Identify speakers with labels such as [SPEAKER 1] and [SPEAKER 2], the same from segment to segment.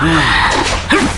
[SPEAKER 1] Ah!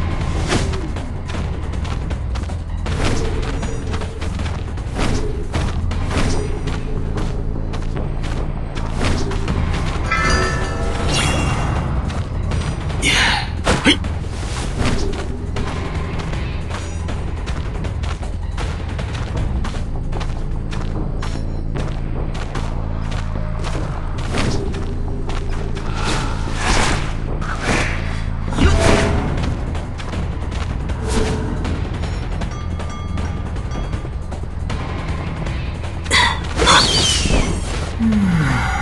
[SPEAKER 1] Hmm.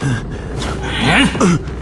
[SPEAKER 1] 嗯。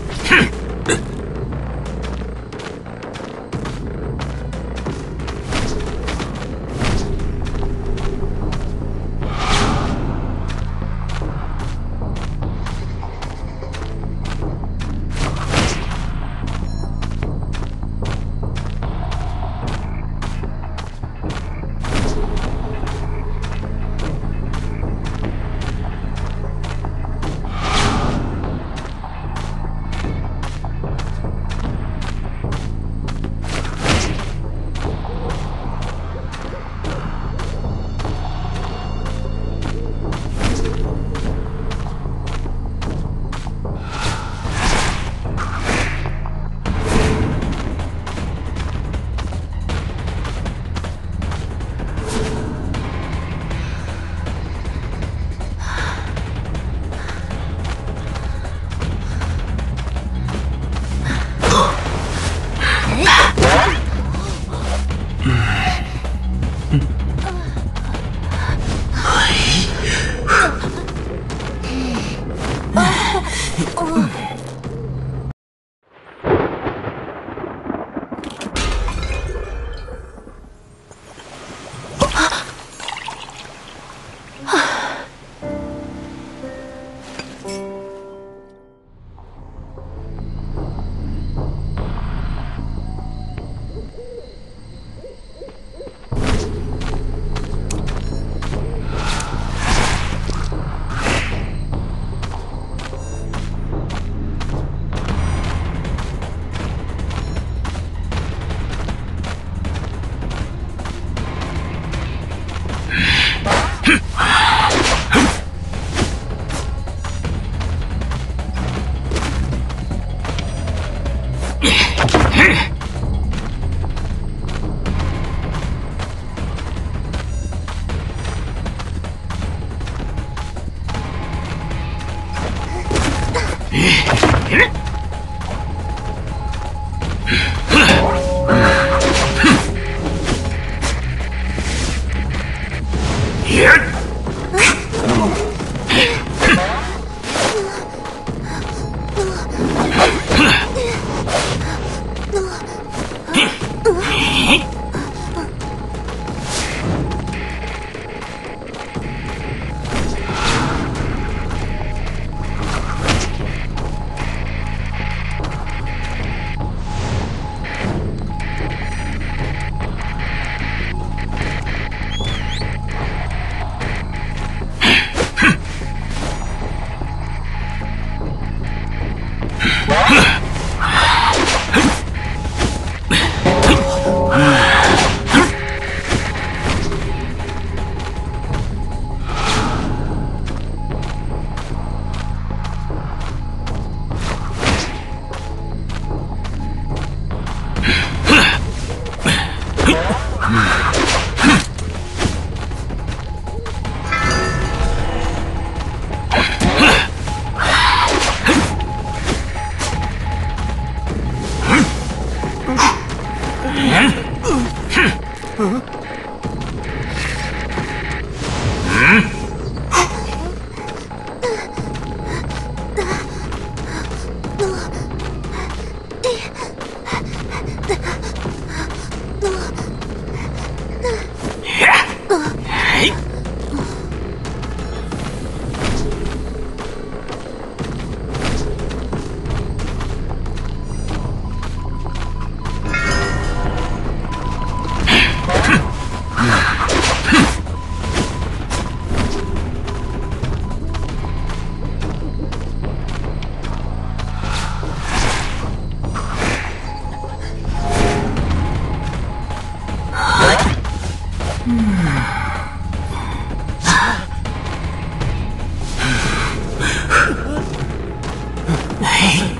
[SPEAKER 1] 哎。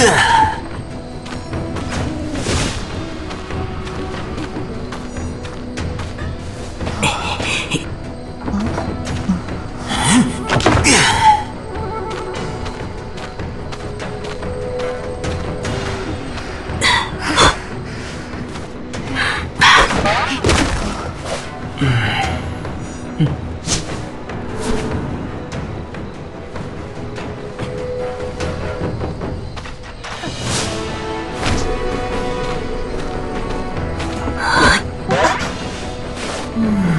[SPEAKER 1] Yeah. Mm.